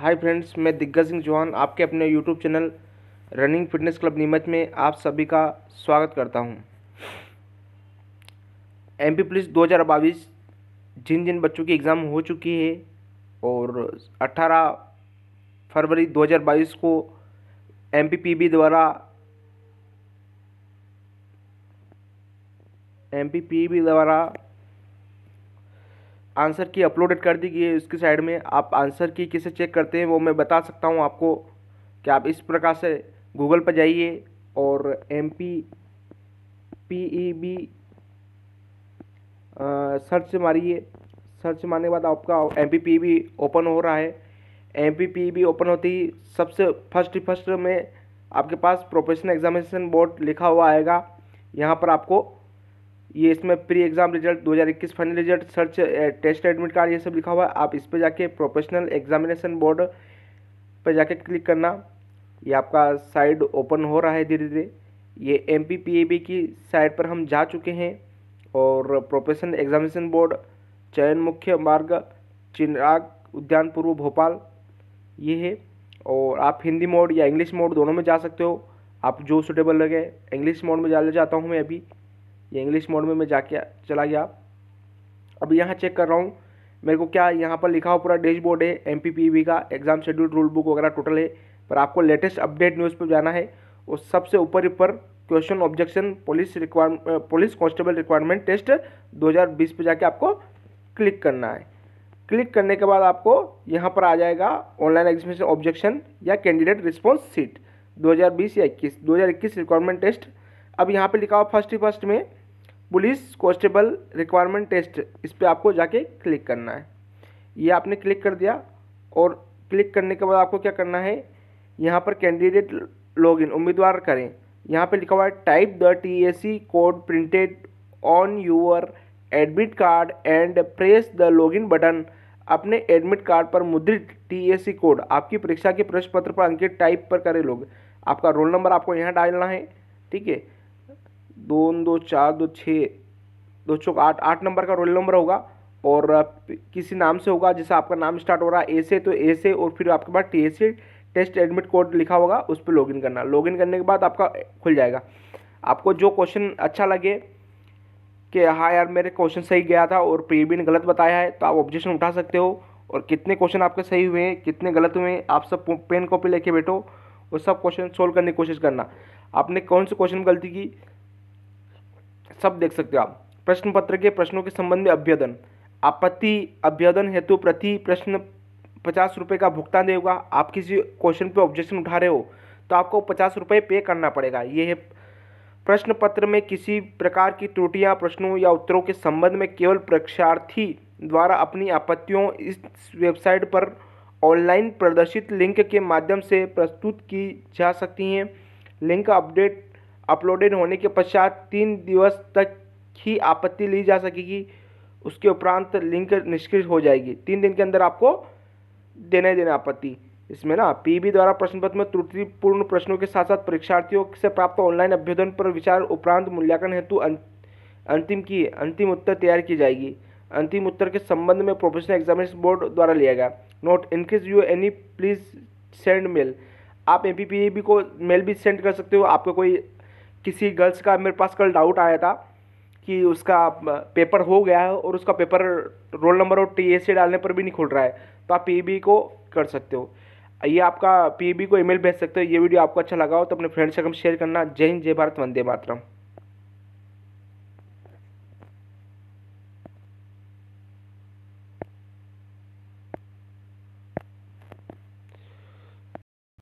Hi friends, मैं दिग्गज सिंह चौहान आपके अपने YouTube channel running fitness club Neemuch में आप सभी का स्वागत करता हूँ। एम पी पुलिस दो हज़ार बाईस जिन जिन बच्चों की एग्ज़ाम हो चुकी है और 18 फरवरी 2022 को एम पी पी बी द्वारा एम पी पी बी द्वारा आंसर की अपलोडेड कर दी गई है उसकी साइड में। आप आंसर की किसे चेक करते हैं वो मैं बता सकता हूँ आपको। कि आप इस प्रकार से गूगल पर जाइए और M P P E B search मारिए। सर्च मारने के बाद आपका M P P B open हो रहा है। M P P B open होती ही सबसे फ़र्स्ट फ़र्स्ट में आपके पास प्रोफेशनल एग्जामिनेशन बोर्ड लिखा हुआ आएगा। यहाँ पर आपको ये इसमें pre exam result 2021 final result, search test admit card ये सब लिखा हुआ है। आप इस पर जाके प्रोफेशनल एग्जामिनेशन बोर्ड पर जाके क्लिक करना। ये आपका साइड ओपन हो रहा है धीरे धीरे ये एम की साइड पर हम जा चुके हैं और प्रोफेशनल एग्जामिनेशन बोर्ड, चयन मुख्य मार्ग, चिराग, उद्यान, पूर्व भोपाल, ये है। और आप हिंदी मोड या इंग्लिश मोड दोनों में जा सकते हो। आप जो सुटेबल लगे, इंग्लिश मोड में जाना चाहता हूँ मैं अभी। ये इंग्लिश मोड में मैं जाके चला गया। अब यहाँ चेक कर रहा हूँ। मेरे को क्या यहाँ पर लिखा हुआ पूरा डैशबोर्ड है एम पी का एग्ज़ाम शेड्यूल रूल बुक वगैरह टोटल है। पर आपको लेटेस्ट अपडेट न्यूज़ पर जाना है। और सबसे ऊपर ऊपर question objection police require police constable requirement test 2020 पे जाके आपको क्लिक करना है। क्लिक करने के बाद आपको यहाँ पर आ जाएगा ऑनलाइन एग्जामिनेशन ऑब्जेक्शन या कैंडिडेट रिस्पॉन्स सीट 2020 या 21 2021 रिक्वायरमेंट टेस्ट अब यहाँ पे लिखा हुआ फ़र्स्ट ही फ़र्स्ट में पुलिस कॉन्स्टेबल रिक्वायरमेंट टेस्ट, इस पर आपको जाके क्लिक करना है। ये आपने क्लिक कर दिया और क्लिक करने के बाद आपको क्या करना है, यहाँ पर कैंडिडेट लॉगिन, उम्मीदवार करें। यहाँ पे लिखा हुआ है type the T A C code printed on your admit card and press the login button अपने एडमिट कार्ड पर मुद्रित टी ए सी कोड आपकी परीक्षा के प्रश्न पत्र पर अंकित टाइप पर करें लोग। आपका रोल नंबर आपको यहाँ डालना है, ठीक है? दो दो, चार, दो छः दो, चौक, आठ आठ नंबर का रोल नंबर होगा और किसी नाम से होगा जैसे आपका नाम स्टार्ट हो रहा है ए से तो ए से और फिर आपके पास टी से टेस्ट एडमिट कोड लिखा होगा, उस पर लॉगिन करना। लॉगिन करने के बाद आपका खुल जाएगा। आपको जो क्वेश्चन अच्छा लगे कि हाँ यार, मेरे क्वेश्चन सही गया था और प्रीबी ने गलत बताया है तो आप ऑब्जेक्शन उठा सकते हो और कितने क्वेश्चन आपके सही हुए हैं, कितने गलत हुए हैं, आप सब पेन कॉपी लेके बैठो और सब क्वेश्चन सोल्व करने की कोशिश करना। आपने कौन से क्वेश्चन में गलती की? सब देख सकते हो आप। प्रश्न पत्र के प्रश्नों के संबंध में अभ्यदन। आपत्ति अभ्यदन हेतु प्रति प्रश्न पचास रुपये का भुगतान देगा। आप किसी क्वेश्चन पे ऑब्जेक्शन उठा रहे हो तो आपको पचास रुपये पे करना पड़ेगा। ये है प्रश्न पत्र में किसी प्रकार की त्रुटियाँ, प्रश्नों या उत्तरों के संबंध में केवल परीक्षार्थी द्वारा अपनी आपत्तियों इस वेबसाइट पर ऑनलाइन प्रदर्शित लिंक के माध्यम से प्रस्तुत की जा सकती हैं। लिंक अपडेट अपलोडेड होने के पश्चात तीन दिवस तक ही आपत्ति ली जा सकेगी। उसके उपरांत लिंक निष्क्रिय हो जाएगी। तीन दिन के अंदर आपको देना ही देना आपत्ति। इसमें ना पीबी द्वारा प्रश्न पत्र में त्रुटिपूर्ण प्रश्नों के साथ साथ परीक्षार्थियों से प्राप्त ऑनलाइन अभ्यर्थन पर विचार उपरांत मूल्यांकन हेतु अं-, अंतिम की अंतिम उत्तर तैयार की जाएगी। अंतिम उत्तर के संबंध में प्रोफेशनल एग्जामिनेशन बोर्ड द्वारा लिया गया। Note in case you any please send mail. आप एम को मेल भी सेंड कर सकते हो। आपको कोई किसी गर्ल्स का मेरे पास कल डाउट आया था कि उसका पेपर हो गया है और उसका पेपर रोल नंबर और टी एस डालने पर भी नहीं खुल रहा है। तो आप पी को कर सकते हो। ये आपका पी को ईमेल भेज सकते हो। ये वीडियो आपको अच्छा लगा हो तो अपने फ्रेंड्स से कम शेयर करना। जय हिंद, जय भारत, वंदे मातरम।